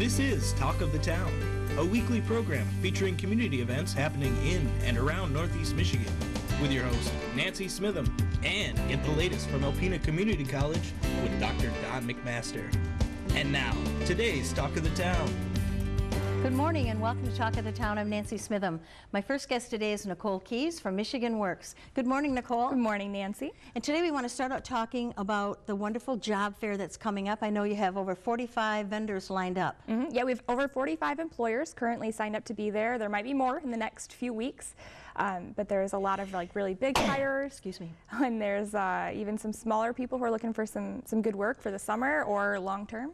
This is Talk of the Town, a weekly program featuring community events happening in and around Northeast Michigan. With your host, Nancy Smitham, and get the latest from Alpena Community College with Dr. Don McMaster. And now, today's Talk of the Town. Good morning and welcome to Talk of the Town. I'm Nancy Smitham. My first guest today is Nicole Keys from Michigan Works. Good morning, Nicole. Good morning, Nancy. And today we want to start out talking about the wonderful job fair that's coming up. I know you have over 45 vendors lined up. Mm -hmm. Yeah, we have over 45 employers currently signed up to be there. There might be more in the next few weeks. Um, but there's a lot of like really big hires. Excuse me. And there's uh, even some smaller people who are looking for some, some good work for the summer or long term.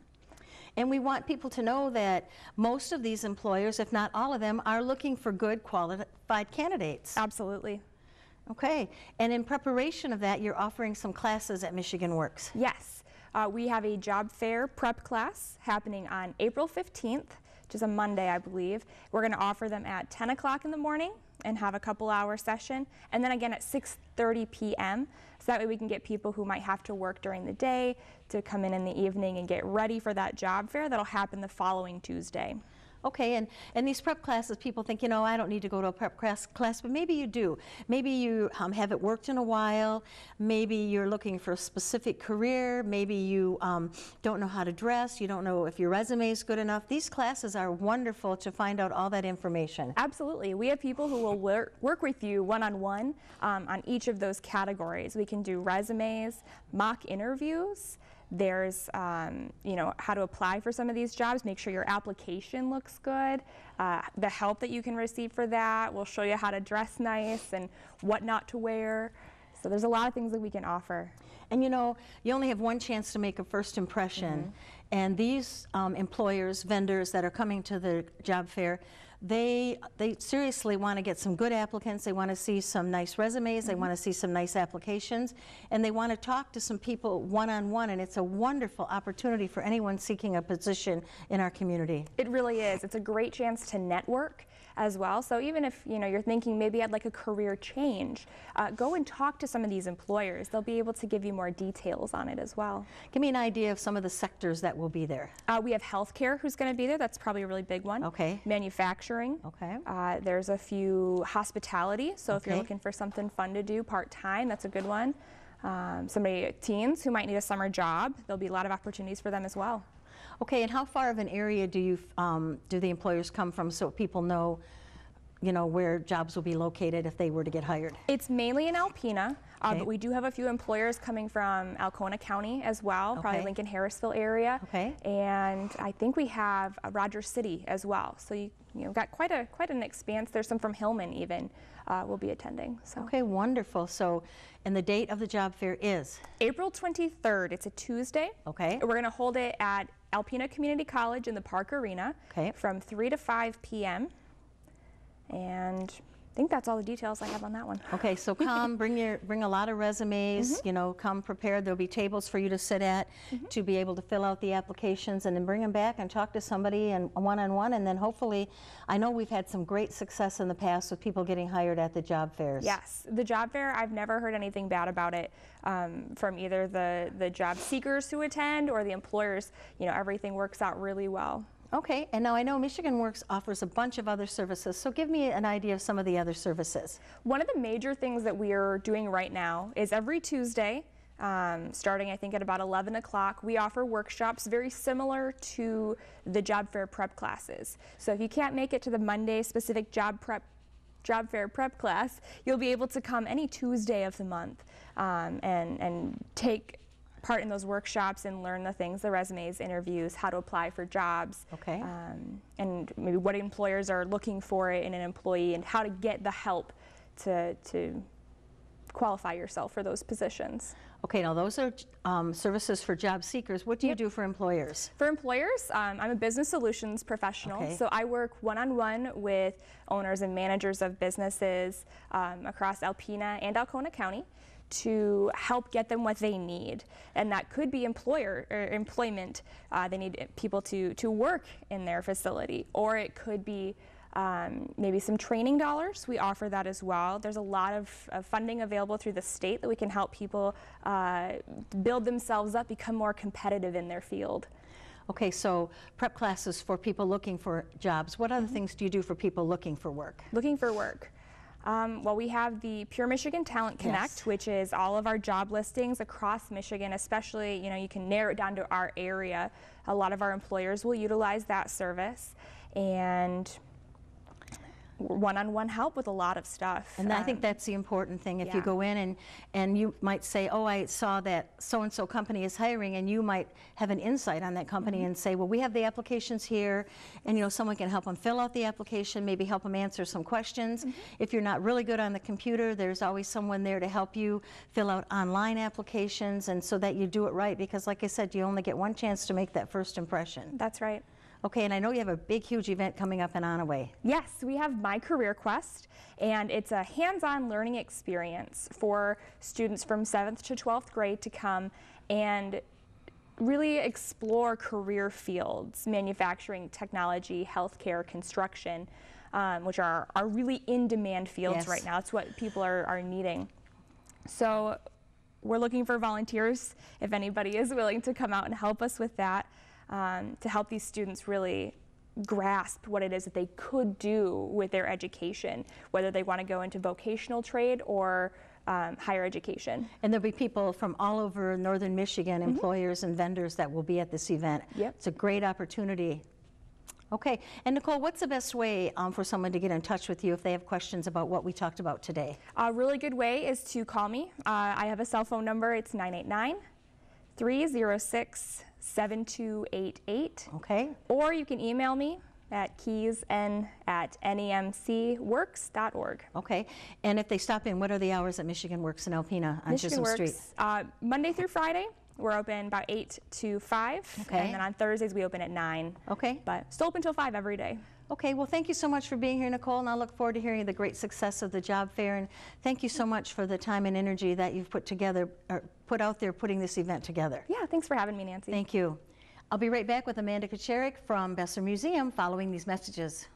And we want people to know that most of these employers, if not all of them, are looking for good qualified candidates. Absolutely. Okay. And in preparation of that, you're offering some classes at Michigan Works. Yes. Uh, we have a job fair prep class happening on April 15th, which is a Monday, I believe. We're going to offer them at 10 o'clock in the morning and have a couple hour session and then again at 6.30 p.m. so that way we can get people who might have to work during the day to come in in the evening and get ready for that job fair that'll happen the following Tuesday. Okay, and, and these prep classes, people think, you know, I don't need to go to a prep class, class but maybe you do. Maybe you um, haven't worked in a while. Maybe you're looking for a specific career. Maybe you um, don't know how to dress. You don't know if your resume is good enough. These classes are wonderful to find out all that information. Absolutely. We have people who will work, work with you one-on-one -on, -one, um, on each of those categories. We can do resumes, mock interviews, there's, um, you know, how to apply for some of these jobs. Make sure your application looks good. Uh, the help that you can receive for that. We'll show you how to dress nice and what not to wear. So there's a lot of things that we can offer. And you know, you only have one chance to make a first impression. Mm -hmm. And these um, employers, vendors that are coming to the job fair, they they seriously want to get some good applicants. They want to see some nice resumes. They mm-hmm. want to see some nice applications, and they want to talk to some people one on one. And it's a wonderful opportunity for anyone seeking a position in our community. It really is. It's a great chance to network as well. So even if you know you're thinking maybe I'd like a career change, uh, go and talk to some of these employers. They'll be able to give you more details on it as well. Give me an idea of some of the sectors that will be there. Uh, we have healthcare who's going to be there. That's probably a really big one. Okay. Manufacturing. Okay. Uh, there's a few hospitality. So okay. if you're looking for something fun to do part time, that's a good one. Um, somebody teens who might need a summer job, there'll be a lot of opportunities for them as well. Okay, and how far of an area do you um, do the employers come from so people know you know, where jobs will be located if they were to get hired? It's mainly in Alpena, uh, but we do have a few employers coming from Alcona County as well, okay. probably Lincoln Harrisville area. Okay. And I think we have uh, Rogers City as well. So you you know got quite a quite an expanse. There's some from Hillman even uh, will be attending. So. Okay, wonderful. So, and the date of the job fair is April 23rd. It's a Tuesday. Okay. We're going to hold it at Alpena Community College in the Park Arena. Okay. From 3 to 5 p.m. And think that's all the details I have on that one. Okay, so come, bring your bring a lot of resumes. Mm -hmm. You know, come prepared. There'll be tables for you to sit at mm -hmm. to be able to fill out the applications, and then bring them back and talk to somebody and one on one. And then hopefully, I know we've had some great success in the past with people getting hired at the job fairs. Yes, the job fair. I've never heard anything bad about it um, from either the the job seekers who attend or the employers. You know, everything works out really well. Okay, and now I know Michigan Works offers a bunch of other services, so give me an idea of some of the other services. One of the major things that we are doing right now is every Tuesday, um, starting I think at about 11 o'clock, we offer workshops very similar to the job fair prep classes. So if you can't make it to the Monday specific job prep job fair prep class, you'll be able to come any Tuesday of the month um, and, and take part in those workshops and learn the things, the resumes, interviews, how to apply for jobs. Okay. Um, and maybe what employers are looking for in an employee and how to get the help to, to qualify yourself for those positions. Okay, now those are um, services for job seekers. What do yep. you do for employers? For employers, um, I'm a business solutions professional. Okay. So I work one-on-one with owners and managers of businesses um, across Alpena and Alcona County to help get them what they need. And that could be employer or employment. Uh, they need people to, to work in their facility. Or it could be um, maybe some training dollars. We offer that as well. There's a lot of, of funding available through the state that we can help people uh, build themselves up, become more competitive in their field. Okay, so prep classes for people looking for jobs. What other things do you do for people looking for work? Looking for work. Um, well, we have the Pure Michigan Talent Connect, Yes. which is all of our job listings across Michigan, especially, you know, you can narrow it down to our area. A lot of our employers will utilize that service. And one-on-one help with a lot of stuff. And I think Um, that's the important thing. If you go in and, and you might say, oh, I saw that so-and-so company is hiring, and you might have an insight on that company Mm-hmm. and say, well, we have the applications here, and you know, someone can help them fill out the application, maybe help them answer some questions. Mm-hmm. If you're not really good on the computer, there's always someone there to help you fill out online applications, and so that you do it right, because like I said, you only get one chance to make that first impression. That's right. Okay, and I know you have a big, huge event coming up in Onaway. Yes, we have My Career Quest, and it's a hands-on learning experience for students from 7th to 12th grade to come and really explore career fields, manufacturing, technology, healthcare, construction, um, which are, are really in-demand fields Yes. right now. It's what people are, are needing. So we're looking for volunteers if anybody is willing to come out and help us with that um, to help these students really grasp what it is that they could do with their education, whether they want to go into vocational trade or um, higher education. And there'll be people from all over northern Michigan, employers and vendors that will be at this event. Yep. It's a great opportunity. Okay, and Nicole, what's the best way um, for someone to get in touch with you if they have questions about what we talked about today? A really good way is to call me. Uh, I have a cell phone number. It's 989 306 7288. Okay, Or you can email me at keysn at nemcworks.org. okay. And if they stop in, what are the hours at Michigan Works in Alpena on Michigan Chisholm Works, Street? uh, Monday through Friday, we're open about 8 to 5. Okay. And then on Thursdays, we open at 9. Okay, But still open till 5 every day. Okay. Well, thank you so much for being here, Nicole, and I look forward to hearing the great success of the job fair. And thank you so much for the time and energy that you've put together, or put out there, putting this event together. Yeah, thanks for having me, Nancy. Thank you. I'll be right back with Amanda Kacharik from Besser Museum following these messages.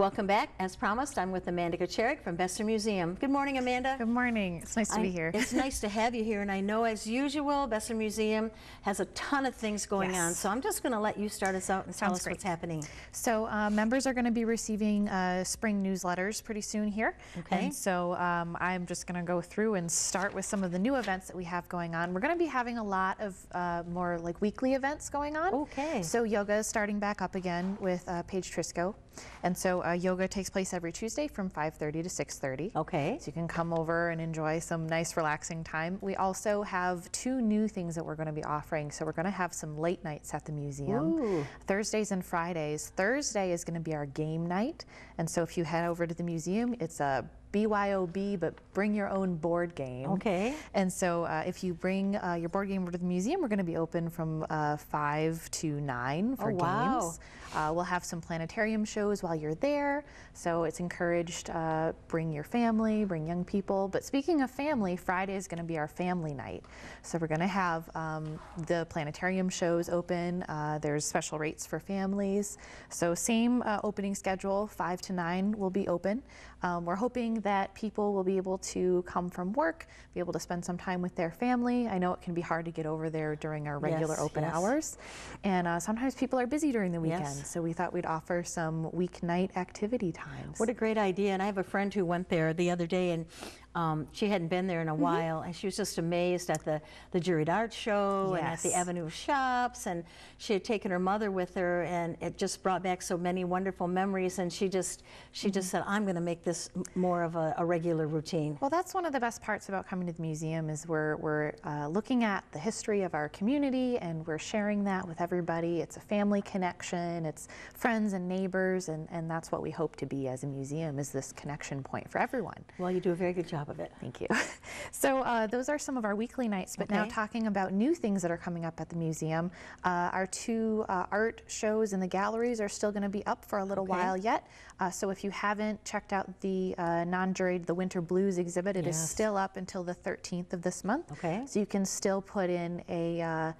Welcome back. As promised, I'm with Amanda Kacharik from Besser Museum. Good morning, Amanda. Good morning. It's nice to be here. It's nice to have you here, and I know, as usual, Besser Museum has a ton of things going on. So I'm just going to let you start us out and tell Sounds us what's happening. So uh, members are going to be receiving uh, spring newsletters pretty soon here. Okay. And so um, I'm just going to go through and start with some of the new events that we have going on. We're going to be having a lot of uh, more like weekly events going on. Okay. So yoga is starting back up again with uh, Paige Trisco. And so uh, yoga takes place every Tuesday from 5.30 to 6.30. Okay. So you can come over and enjoy some nice relaxing time. We also have two new things that we're going to be offering. So we're going to have some late nights at the museum. Ooh. Thursdays and Fridays. Thursday is going to be our game night. And so if you head over to the museum, it's a BYOB, but bring your own board game. Okay. And so uh, if you bring uh, your board game over to the museum, we're going to be open from uh, 5 to 9 for Oh, wow. games. Uh, we'll have some planetarium shows while you're there. So it's encouraged, uh, bring your family, bring young people. But speaking of family, Friday is going to be our family night. So we're going to have um, the planetarium shows open. Uh, there's special rates for families. So same uh, opening schedule, 5 to 9 will be open. Um, we're hoping that people will be able to come from work, be able to spend some time with their family. I know it can be hard to get over there during our regular Yes, open yes. hours. And uh, sometimes people are busy during the weekend. Yes. So we thought we'd offer some weeknight activity times. What a great idea. And I have a friend who went there the other day and um, she hadn't been there in Mm-hmm. a while and she was just amazed at the, the juried art show and at the Avenue of Shops. And she had taken her mother with her and it just brought back so many wonderful memories. And she just, she Mm-hmm. just said, I'm going to make this more of a, a regular routine. Well, that's one of the best parts about coming to the museum is we're, we're uh, looking at the history of our community and we're sharing that with everybody. It's a family connection, it's friends and neighbors, and, and that's what we hope to be as a museum is this connection point for everyone. Well, you do a very good job of it. Thank you. So uh, those are some of our weekly nights, but now talking about new things that are coming up at the museum, uh, our two uh, art shows in the galleries are still going to be up for a little Okay. while yet. Uh, so if you haven't checked out the uh, non-juried The Winter Blues exhibit, it is Yes. still up until the 13th of this month. Okay. So you can still put in a uh,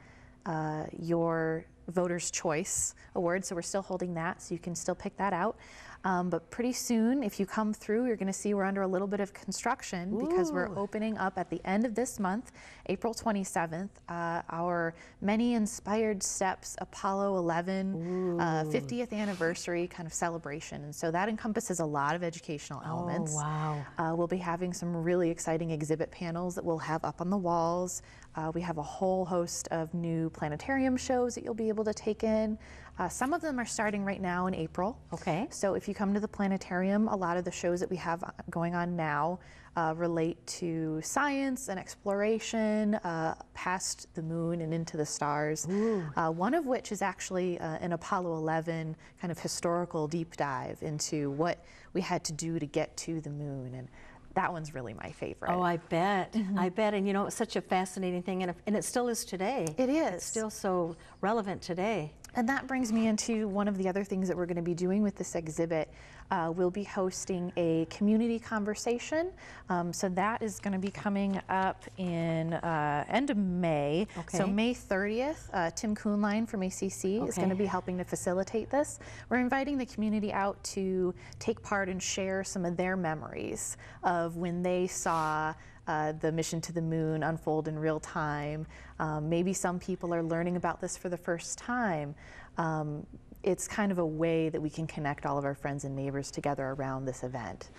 uh, your voter's choice award. So we're still holding that, so you can still pick that out. Um, but pretty soon, if you come through, you're going to see we're under a little bit of construction Ooh. because we're opening up at the end of this month, April 27th, uh, our Many Inspired Steps Apollo 11 uh, 50th anniversary kind of celebration. And so that encompasses a lot of educational oh, elements. Oh, wow. Uh, we'll be having some really exciting exhibit panels that we'll have up on the walls. Uh, we have a whole host of new planetarium shows that you'll be able to take in. Uh, some of them are starting right now in April. Okay. So if you come to the planetarium, a lot of the shows that we have uh, going on now uh, relate to science and exploration uh, past the moon and into the stars. Uh, one of which is actually uh, an Apollo 11 kind of historical deep dive into what we had to do to get to the moon. And that one's really my favorite. Oh, I bet. Mm -hmm. I bet. And you know, it's such a fascinating thing, and, and it still is today. It is. It's still so relevant today. And that brings me into one of the other things that we're going to be doing with this exhibit. Uh, we'll be hosting a community conversation. Um, so that is going to be coming up in uh, end of May. Okay. So May 30th, uh, Tim Kuhnlein from ACC okay. is going to be helping to facilitate this. We're inviting the community out to take part and share some of their memories of when they saw uh, the mission to the moon unfold in real time. Um, maybe some people are learning about this for the first time. Um, it's kind of a way that we can connect all of our friends and neighbors together around this event.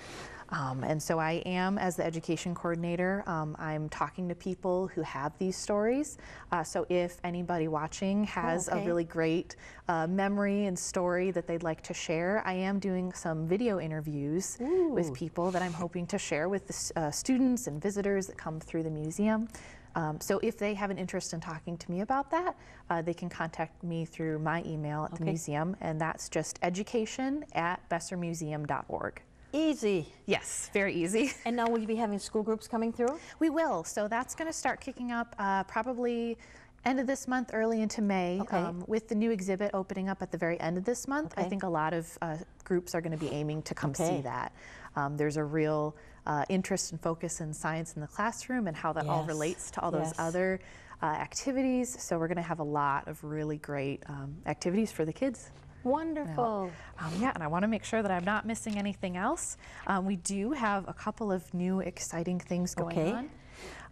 Um, and so I am, as the education coordinator, um, I'm talking to people who have these stories. Uh, so if anybody watching has oh, okay. a really great uh, memory and story that they'd like to share, I am doing some video interviews Ooh. with people that I'm hoping to share with the uh, students and visitors that come through the museum. Um, so if they have an interest in talking to me about that, uh, they can contact me through my email at okay. the museum, and that's just education at bessermuseum.org. Easy. Yes, very easy. And now will you be having school groups coming through? We will. So that's going to start kicking up uh, probably end of this month, early into May, okay. um, with the new exhibit opening up at the very end of this month. Okay. I think a lot of uh, groups are going to be aiming to come okay. see that. Um, there's a real uh, interest and focus in science in the classroom and how that yes. all relates to all yes. those other uh, activities. So we're going to have a lot of really great um, activities for the kids. Wonderful. Um, yeah, and I want to make sure that I'm not missing anything else. Um, we do have a couple of new exciting things going okay. on.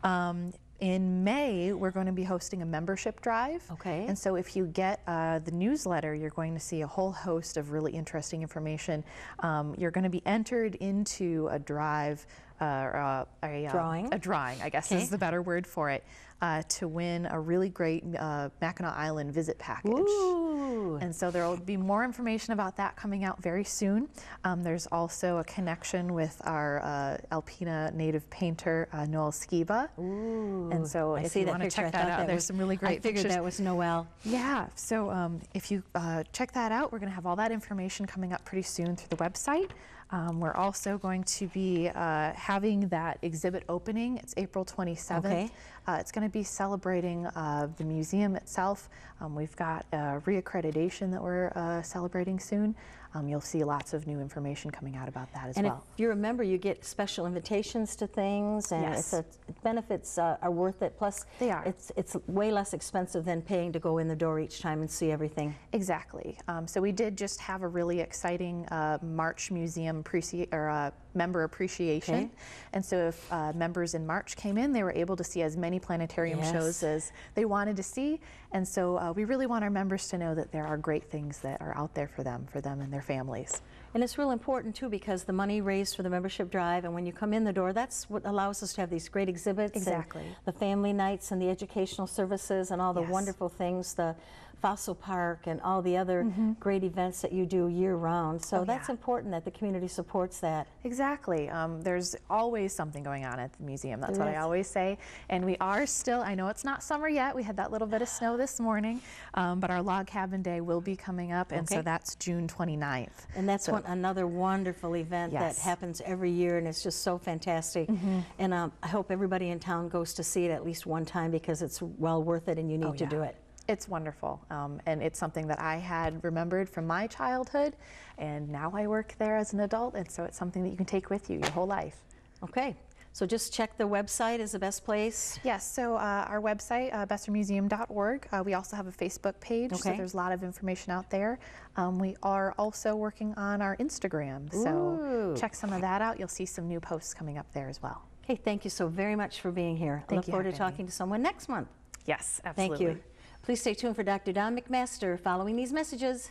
Um, in May, we're going to be hosting a membership drive. Okay. And so if you get uh, the newsletter, you're going to see a whole host of really interesting information. Um, you're going to be entered into a drive, uh, a, uh, drawing. a drawing, I guess okay. is the better word for it uh, to win a really great uh, Mackinac Island visit package. Ooh. And so there will be more information about that coming out very soon. Um, there's also a connection with our uh, Alpena native painter, uh, Noel Skiba. Ooh. And so I if you want to check that, that out, there's some really great I figured pictures. that was Noel. Yeah, so um, if you uh, check that out, we're going to have all that information coming up pretty soon through the website. Um, we're also going to be uh, having that exhibit opening. It's April 27th. Okay. Uh, it's going to be celebrating uh, the museum itself. Um, we've got a reaccreditation that we're uh, celebrating soon. Um, you'll see lots of new information coming out about that as and well. And if you're a member, you get special invitations to things, and yes. a, benefits uh, are worth it. Plus, they are. It's it's way less expensive than paying to go in the door each time and see everything. Exactly. Um, so we did just have a really exciting uh, March Museum or uh, member appreciation, okay. and so if uh, members in March came in, they were able to see as many planetarium yes. shows as they wanted to see, and so uh, we really want our members to know that there are great things that are out there for them, for them and their families. And it's real important too because the money raised for the membership drive and when you come in the door, that's what allows us to have these great exhibits. Exactly. the family nights and the educational services and all the yes. wonderful things, the Fossil Park and all the other mm -hmm. great events that you do year round. So oh, that's yeah. important that the community supports that. Exactly. Um, there's always something going on at the museum. That's what I always say. And we are still, I know it's not summer yet. We had that little bit of snow this morning, um, but our log cabin day will be coming up. And okay. so that's June 29th. And that's so, one, another wonderful event yes. that happens every year and it's just so fantastic. Mm -hmm. And um, I hope everybody in town goes to see it at least one time because it's well worth it and you need oh, to yeah. do it. It's wonderful, um, and it's something that I had remembered from my childhood, and now I work there as an adult, and so it's something that you can take with you your whole life. Okay, So just check the website is the best place. Yes, so uh, our website, uh, bessermuseum.org, uh, we also have a Facebook page, so there's a lot of information out there. Um, we are also working on our Instagram, so Ooh. check some of that out. You'll see some new posts coming up there as well. Okay, thank you so very much for being here. I Thank look you, forward to having me. talking to someone next month. Yes, Thank absolutely. you. Please stay tuned for Dr. Don McMaster following these messages.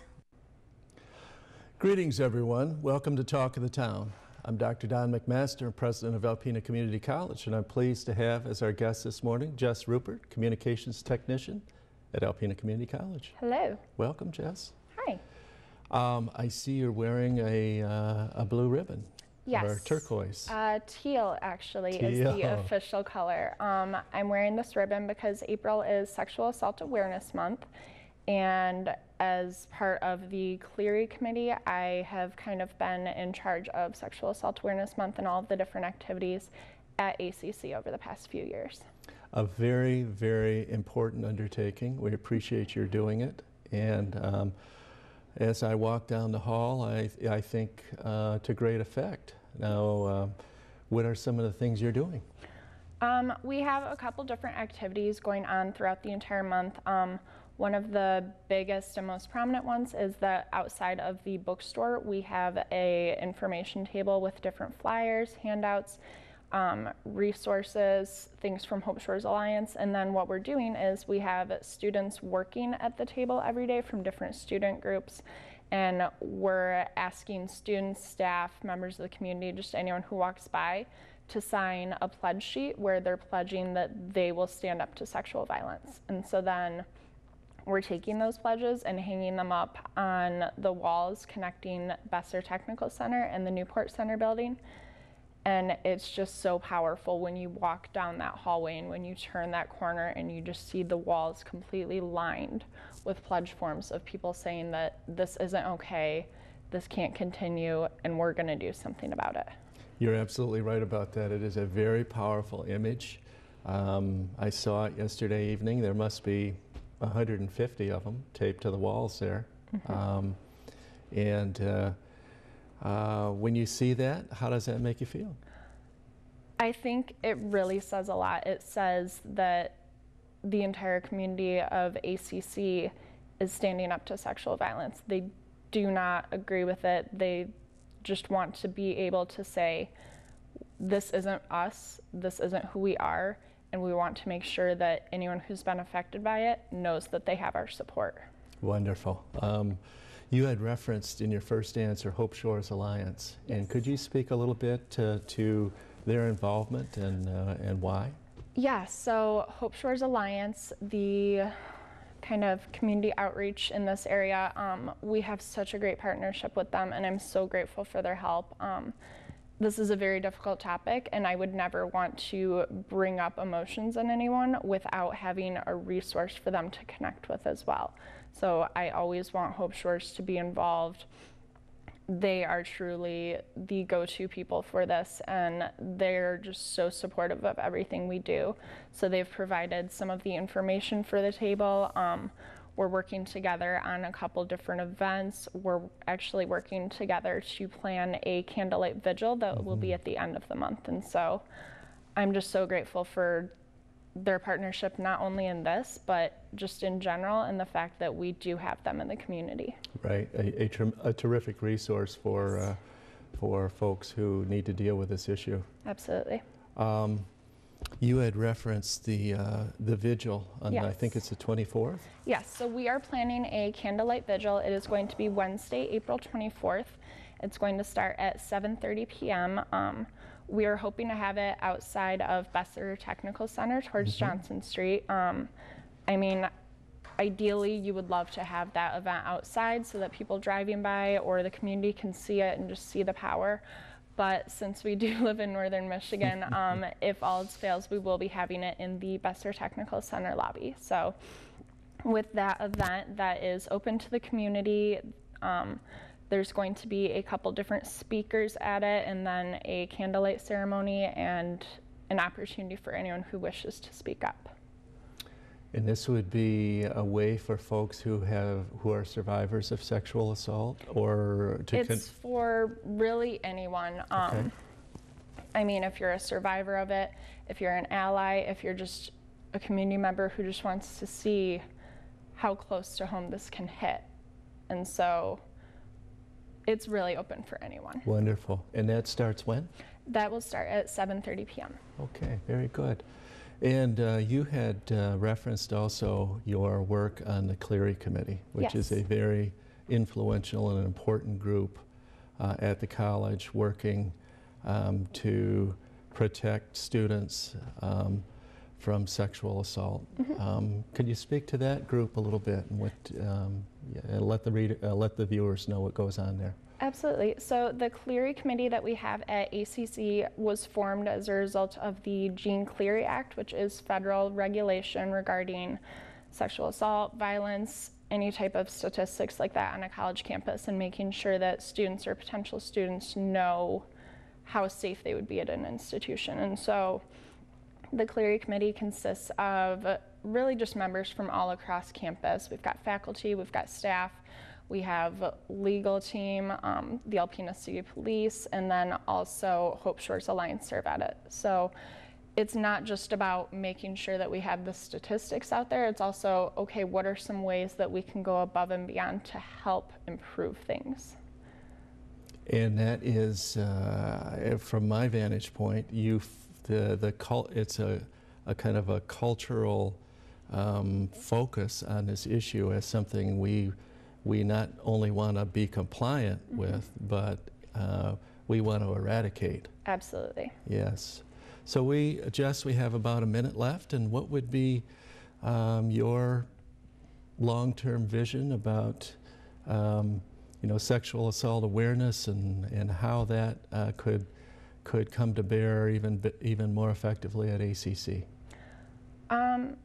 Greetings, everyone. Welcome to Talk of the Town. I'm Dr. Don McMaster, President of Alpena Community College, and I'm pleased to have as our guest this morning Jess Rupert, Communications Technician at Alpena Community College. Hello. Welcome, Jess. Hi. Um, I see you're wearing a, uh, a blue ribbon. Or Yes. turquoise. Uh, teal actually is the official color. Um, I'm wearing this ribbon because April is Sexual Assault Awareness Month. And as part of the Clery Committee, I have kind of been in charge of Sexual Assault Awareness Month and all of the different activities at ACC over the past few years. a very, very important undertaking. We appreciate your doing it. And um, as I walk down the hall, I, I think uh, to great effect. Now, um, what are some of the things you're doing? Um, we have a couple different activities going on throughout the entire month. Um, one of the biggest and most prominent ones is that outside of the bookstore, we have a information table with different flyers, handouts, um, resources, things from Hope Shores Alliance. And then what we're doing is we have students working at the table every day from different student groups. And we're asking students, staff, members of the community, just anyone who walks by, to sign a pledge sheet where they're pledging that they will stand up to sexual violence. And so then we're taking those pledges and hanging them up on the walls connecting Besser Technical Center and the Newport Center building. And it's just so powerful when you walk down that hallway and when you turn that corner and you just see the walls completely lined with pledge forms of people saying that this isn't okay, this can't continue, and we're going to do something about it. You're absolutely right about that. It is a very powerful image. Um, I saw it yesterday evening. There must be 150 of them taped to the walls there. Um, and uh, uh, when you see that, how does that make you feel? I think it really says a lot. It says that the entire community of ACC is standing up to sexual violence. They do not agree with it. They just want to be able to say, this isn't us, this isn't who we are, and we want to make sure that anyone who's been affected by it knows that they have our support. Wonderful. Um, you had referenced in your first answer Hope Shores Alliance. And could you speak a little bit to, to their involvement and, uh, and why? Yeah, so Hope Shores Alliance, the kind of community outreach in this area, um, we have such a great partnership with them, and I'm so grateful for their help. Um, this is a very difficult topic, and I would never want to bring up emotions in anyone without having a resource for them to connect with as well. So I always want Hope Shores to be involved. They are truly the go-to people for this and they're just so supportive of everything we do. So they've provided some of the information for the table. Um, we're working together on a couple different events. We're actually working together to plan a candlelight vigil that will be at the end of the month. And so i'm just so grateful for their partnership not only in this but just in general and the fact that we do have them in the community. Right, a, a, ter- a terrific resource for, uh, for folks who need to deal with this issue. absolutely. Um, you had referenced the, uh, the vigil on, I think it's the 24th. Yes, so we are planning a candlelight vigil. It is going to be Wednesday, April 24th. It's going to start at 7:30 p.m. Um, we are hoping to have it outside of Besser Technical Center towards Johnson Street. Um, I mean, ideally, you would love to have that event outside so that people driving by or the community can see it and just see the power. But since we do live in northern Michigan, um, if all else fails, we will be having it in the Besser Technical Center lobby. So with that event that is open to the community. Um, there's going to be a couple different speakers at it, and then a candlelight ceremony and an opportunity for anyone who wishes to speak up. And this would be a way for folks who have, who are survivors of sexual assault or to, It's for really anyone. Um, Okay. I mean, if you're a survivor of it, if you're an ally, if you're just a community member who just wants to see how close to home this can hit. And so it's really open for anyone. Wonderful. And that starts when? That will start at 7:30 p.m. Okay, very good. And uh, you had uh, referenced also your work on the Clery Committee, which yes. is a very influential and important group uh, at the college working um, to protect students um, from sexual assault. Mm-hmm. Um, could you speak to that group a little bit and what, um, yeah, let the reader, uh, let the viewers know what goes on there? Absolutely. So the Clery Committee that we have at ACC was formed as a result of the Jeanne Clery Act, which is federal regulation regarding sexual assault, violence, any type of statistics like that on a college campus, and making sure that students or potential students know how safe they would be at an institution. And so the Clery Committee consists of really just members from all across campus. We've got faculty, we've got staff, we have legal team, um, the Alpena City Police, and then also Hope Shores Alliance serve at it. So it's not just about making sure that we have the statistics out there, it's also, okay, what are some ways that we can go above and beyond to help improve things? And that is, uh, from my vantage point, you the the cult, it's a, a kind of a cultural um, focus on this issue as something we we not only want to be compliant mm -hmm. with, but uh, we want to eradicate. Absolutely. Yes. So we, Jess, we have about a minute left, and what would be um, your long-term vision about, um, you know, sexual assault awareness and, and how that uh, could could come to bear even even more effectively at ACC? Um,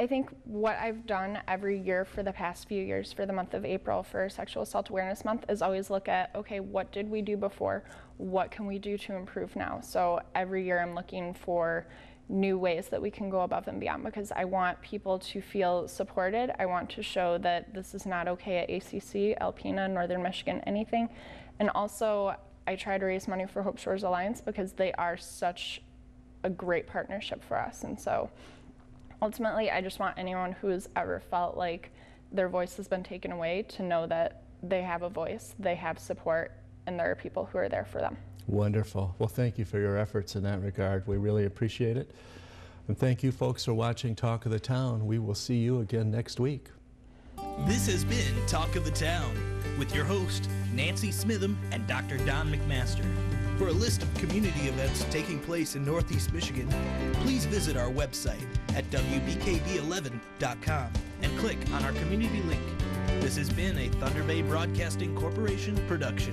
I think what I've done every year for the past few years for the month of April for Sexual Assault Awareness Month is always look at okay, what did we do before? What can we do to improve now? So every year I'm looking for new ways that we can go above and beyond because I want people to feel supported. I want to show that this is not okay at ACC, Alpena, Northern Michigan, anything. And also, I try to raise money for Hope Shores Alliance because they are such a great partnership for us. And so ultimately, I just want anyone who's ever felt like their voice has been taken away to know that they have a voice, they have support, and there are people who are there for them. Wonderful. Well, thank you for your efforts in that regard. We really appreciate it. And thank you, folks, for watching Talk of the Town. We will see you again next week. This has been Talk of the Town with your host, Nancy Smitham and Dr. Don McMaster. For a list of community events taking place in Northeast Michigan, please visit our website at WBKB11.com and click on our community link. This has been a Thunder Bay Broadcasting Corporation production.